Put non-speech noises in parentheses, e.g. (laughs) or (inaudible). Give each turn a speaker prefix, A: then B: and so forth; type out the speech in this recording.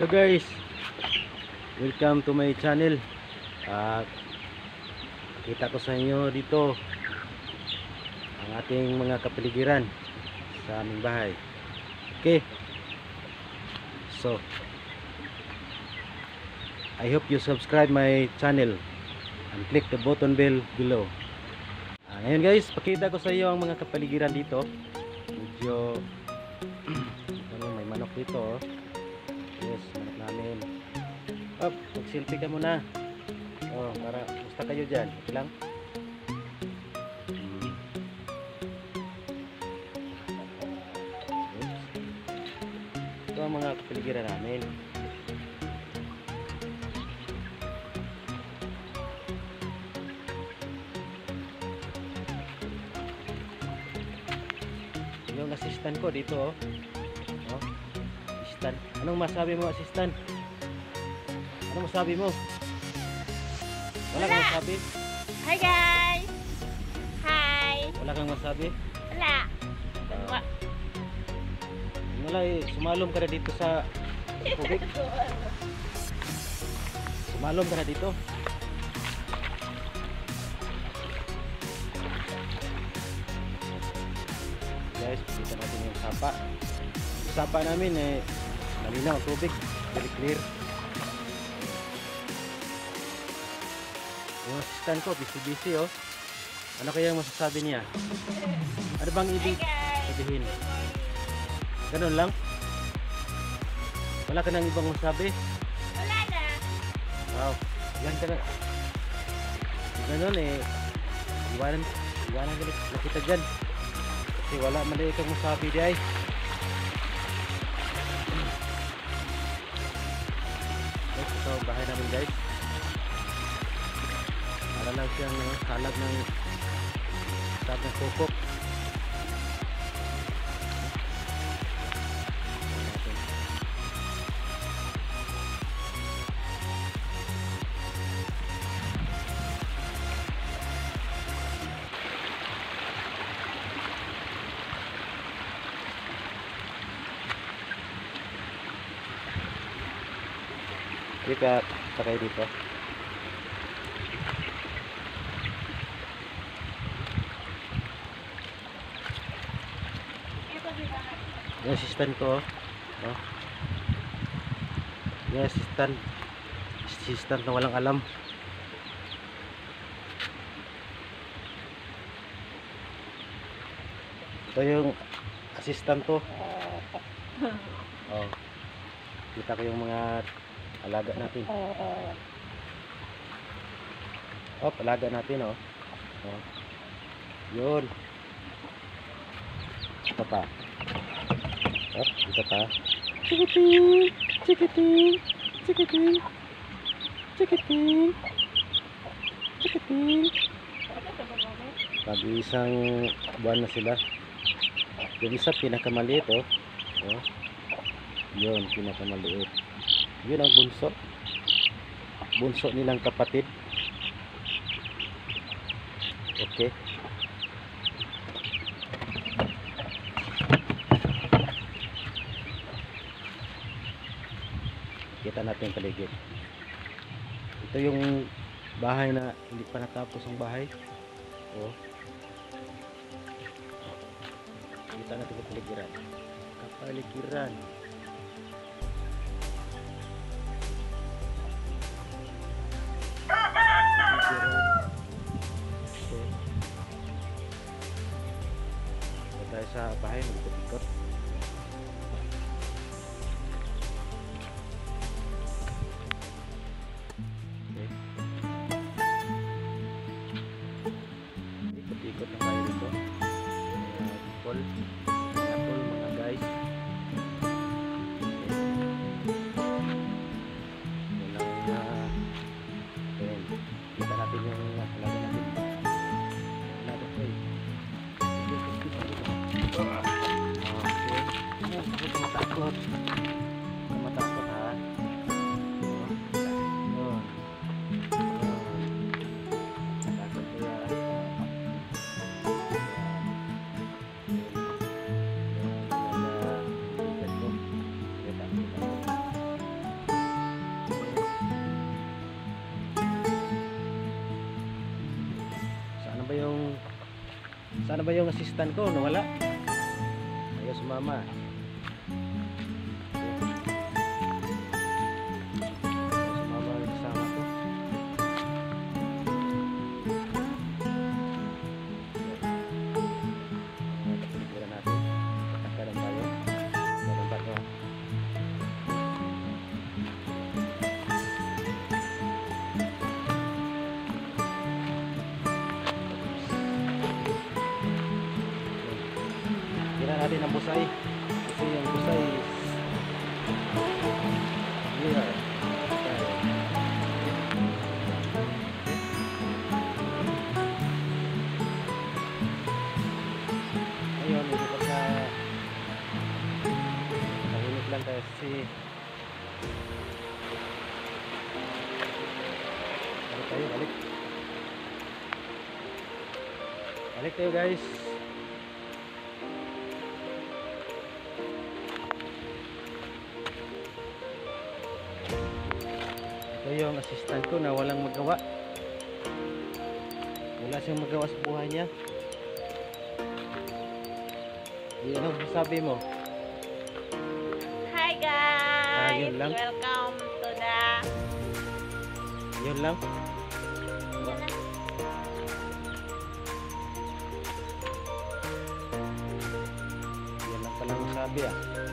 A: Hello guys, welcome to my channel. At kita ko sa inyo dito ang ating mga kapaligiran sa aming bahay. Okay. So, I hope you subscribe my channel and click the button bell below. Ah, ngayon guys, pakita ko sa iyo ang mga kapaligiran dito. Medyo (clears throat) ano, may manok dito oh. Yes, manok namin. Up, mag-selfie ka muna. Oh, para musta kayo diyan? Okay lang? Ito ang mga kapaligiran namin. Yung assistant ko dito oh. Oh. Assistant. Anong masabi mo assistant? Anong masabi mo? Wala kang masabi?
B: Hi guys! Hi!
A: Wala kang masabi?
B: Wala!
A: Ah, wala eh, sumalom ka na dito sa tubig. (laughs) Sumalom ka na dito. Guys, kita natin yung sapa. Yung sapa namin eh, malinaw ang tubig. Very clear. Yung assistant ko, busy-busy oh. Ano kaya ang masasabi niya? Ano bang ibig sabihin? Ganun lang? Wala ka nang ibang masabi?
B: Wala na!
A: Wow. Yan ka na. Ganun eh. Iwanan, iwanan ka na kita dyan. Kasi wala mali kang masabi di ay. Ang bahay namin guys. Para lang siyang uh, salag ng salag ng kukok. Hindi ka sakay dito. Yung assistant ko, oh. oh. Yung assistant. Assistant na walang alam. Ito yung assistant ko. (laughs) Oh. Kita ko yung mga alaga natin. Oh, alaga natin, oh. Oh. Yun. Ito pa. Oh, dito pa. Chikiting! Chikiting! Chikiting! Chikiting! Chikiting! Pag isang buwan na sila. Yung isa pinakamaliit oh. Oh. Yun, pinakamaliit. Yun ang bunso. Bunso nilang kapatid. Okay. kita natin paligid ito yung bahay na hindi pa natapos ang bahay oh kita natin yung paligiran kapaligiran Ito tayo sa bahay kamu takut ha? Sana ba yung sana ba yung assistant ko nawala ayos mama. Natin ang busay. Kasi yung busay is. Ngayon, hindi pa sa tahimik lang kasi balik tayo, balik. Balik tayo guys. Ito yung assistant ko na walang magawa. Wala siyang magawa sa buhay niya. Di ano sabi mo?
B: Hi guys!
A: yun lang?
B: Welcome to the...
A: Yun lang. Yan lang pala ang sabi ah.